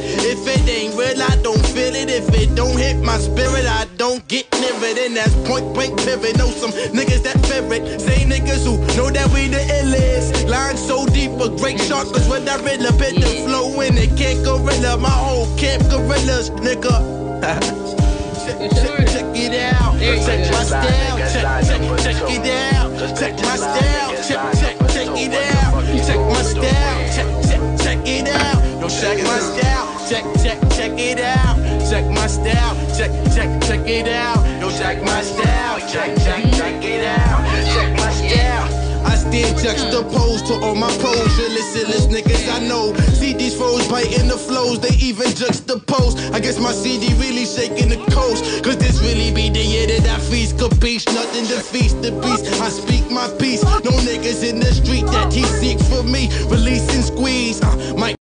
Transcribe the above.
If it ain't real, I don't feel it. If it don't hit my spirit, I don't get near it. And that's point blank pivot. Know some niggas that fear it. Same niggas who know that we the illest. Line so deep, a great shark is when I riddle. Bit the flow and it can't gorilla. My whole camp gorillas, nigga. Check, check, check, it out. Check my style. Check, check, check it out. Check my style. Check my style, check, check, check it out, check my style, check, check, check it out, yo, check my style, check, check, check it out, check my style. I stand juxtaposed to all my pros. You're niggas I know. See these foes biting the flows, they even juxtapose. I guess my CD really shaking the coast. Cause this really be the year that I feast. Capiche, nothing feast the beast. I speak my peace. No niggas in the street that he seek for me. Release and squeeze. Uh, Mike